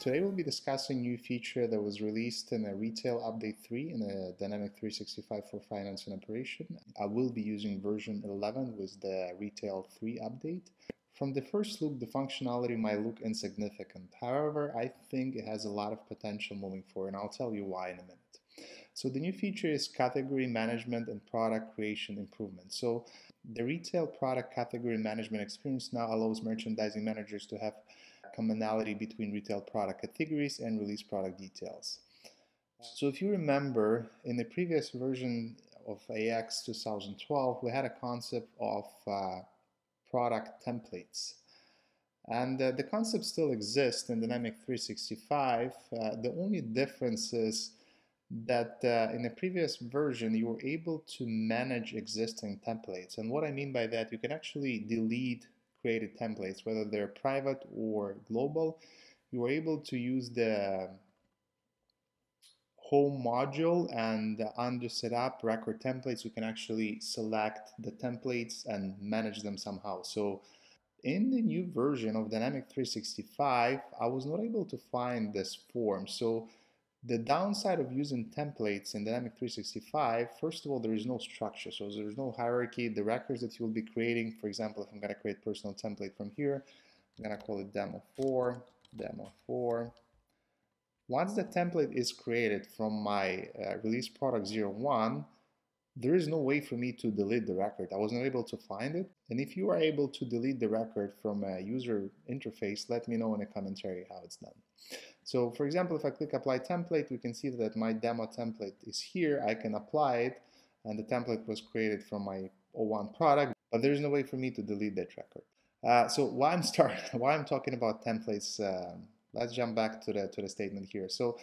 Today we'll be discussing a new feature that was released in a Retail Update 3 in a Dynamic 365 for Finance and Operation. I will be using version 11 with the Retail 3 update. From the first look, the functionality might look insignificant. However, I think it has a lot of potential moving forward, and I'll tell you why in a minute. So the new feature is category management and product creation improvement. So the retail product category management experience now allows merchandising managers to have commonality between retail product categories and release product details. So if you remember, in the previous version of AX 2012, we had a concept of uh, product templates. And uh, the concept still exists in Dynamic 365. Uh, the only difference is that uh, in the previous version you were able to manage existing templates. And what I mean by that, you can actually delete created templates, whether they're private or global. you are able to use the home module and under setup record templates you can actually select the templates and manage them somehow so in the new version of dynamic 365 i was not able to find this form so the downside of using templates in Dynamic 365, first of all, there is no structure. So there's no hierarchy. The records that you'll be creating, for example, if I'm going to create personal template from here, I'm going to call it demo 4, demo 4. Once the template is created from my uh, release product 01, there is no way for me to delete the record. I was not able to find it. And if you are able to delete the record from a user interface, let me know in a commentary how it's done. So for example, if I click apply template, we can see that my demo template is here. I can apply it and the template was created from my O1 product, but there's no way for me to delete that record. Uh, so why I'm start, why I'm talking about templates, uh, let's jump back to the, to the statement here. So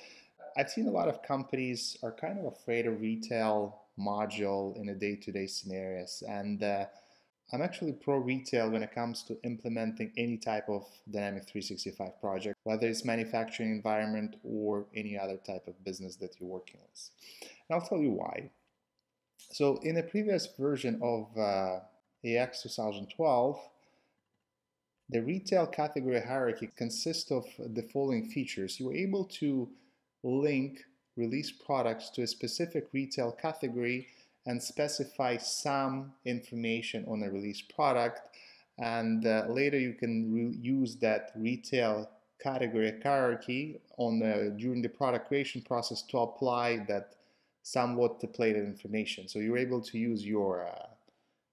I've seen a lot of companies are kind of afraid of retail module in a day-to-day -day scenarios. And uh, I'm actually pro retail when it comes to implementing any type of Dynamic 365 project, whether it's manufacturing environment or any other type of business that you're working with. And I'll tell you why. So in the previous version of uh, AX 2012, the retail category hierarchy consists of the following features. You were able to link release products to a specific retail category and specify some information on a release product and uh, later you can use that retail category hierarchy on the, during the product creation process to apply that somewhat templated information. So you're able to use your uh,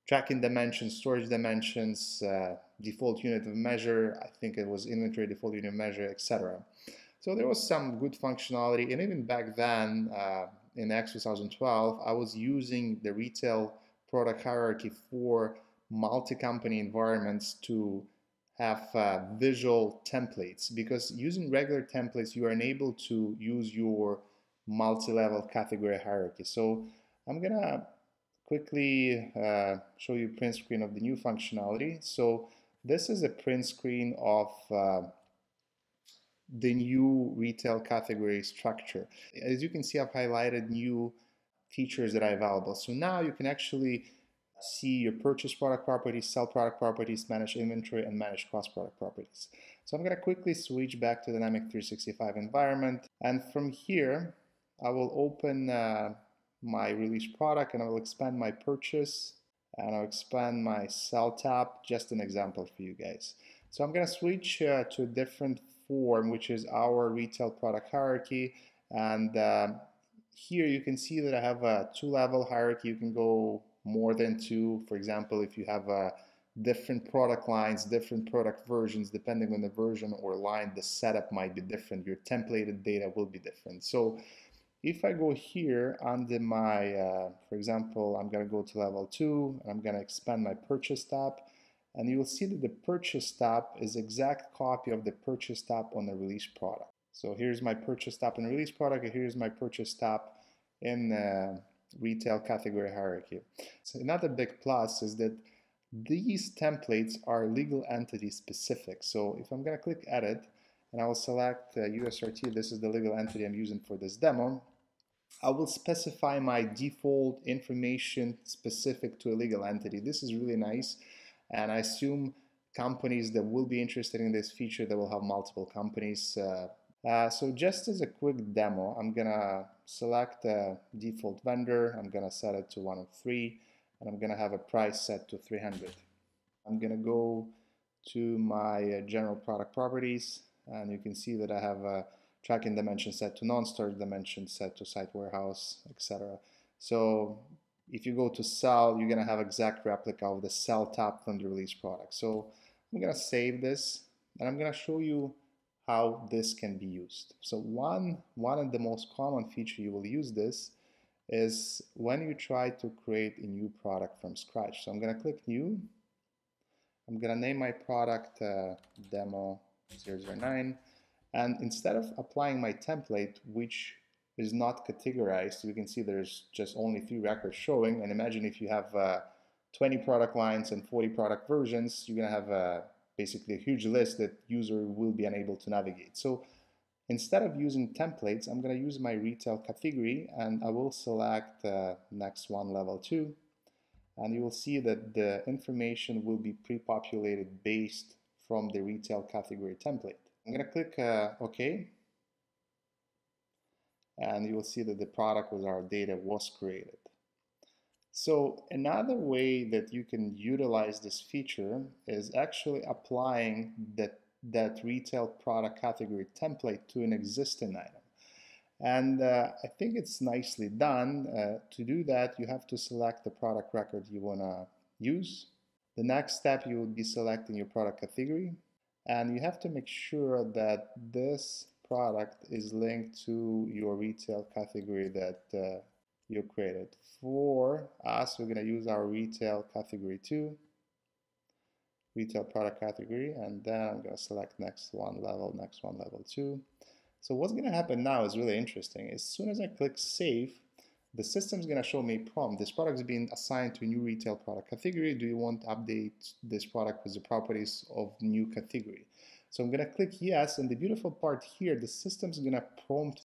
tracking dimensions, storage dimensions, uh, default unit of measure, I think it was inventory default unit of measure, etc. So there was some good functionality and even back then uh, in AX 2012, I was using the retail product hierarchy for multi-company environments to have uh, visual templates because using regular templates you are unable to use your multi-level category hierarchy. So I'm gonna quickly uh, show you print screen of the new functionality. So this is a print screen of uh, the new retail category structure. As you can see, I've highlighted new features that are available. So now you can actually see your purchase product properties, sell product properties, manage inventory, and manage cross product properties. So I'm going to quickly switch back to Dynamic 365 environment. And from here, I will open uh, my release product and I will expand my purchase and I'll expand my sell tab, just an example for you guys. So I'm going to switch uh, to a different form, which is our retail product hierarchy. And uh, here you can see that I have a two-level hierarchy. You can go more than two. For example, if you have a uh, different product lines, different product versions, depending on the version or line, the setup might be different. Your templated data will be different. So if I go here under my, uh, for example, I'm going to go to level two, and I'm going to expand my purchase tab and you will see that the purchase tab is exact copy of the purchase tab on the release product. So here's my purchase tab the release product, and here's my purchase tab in the retail category hierarchy. So another big plus is that these templates are legal entity specific. So if I'm going to click edit and I will select uh, USRT, this is the legal entity I'm using for this demo, I will specify my default information specific to a legal entity. This is really nice and I assume companies that will be interested in this feature that will have multiple companies uh, Uh, so just as a quick demo, I'm gonna select a default vendor. I'm gonna set it to one of three, and I'm gonna have a price set to 300. I'm gonna go to my uh, general product properties, and you can see that I have a tracking dimension set to non-storage dimension set to site warehouse, etc. So if you go to sell, you're gonna have exact replica of the sell tab from the release product. So I'm gonna save this, and I'm gonna show you how this can be used. So one, one of the most common feature you will use this is when you try to create a new product from scratch. So I'm going to click new. I'm going to name my product uh, demo 009 and instead of applying my template which is not categorized you can see there's just only three records showing and imagine if you have uh, 20 product lines and 40 product versions you're gonna have a basically a huge list that user will be unable to navigate. So instead of using templates, I'm going to use my retail category and I will select uh, next one level 2 and you will see that the information will be pre-populated based from the retail category template. I'm going to click uh, OK and you will see that the product with our data was created. So another way that you can utilize this feature is actually applying that, that retail product category template to an existing item. And uh, I think it's nicely done. Uh, to do that, you have to select the product record you want to use. The next step, you will be selecting your product category. And you have to make sure that this product is linked to your retail category that uh, you created. For us, we're going to use our retail category 2, retail product category, and then I'm going to select next one level, next one level 2. So what's going to happen now is really interesting. As soon as I click save, the system is going to show me a prompt. This product is being assigned to a new retail product category. Do you want to update this product with the properties of new category? So I'm going to click yes, and the beautiful part here, the system is going to prompt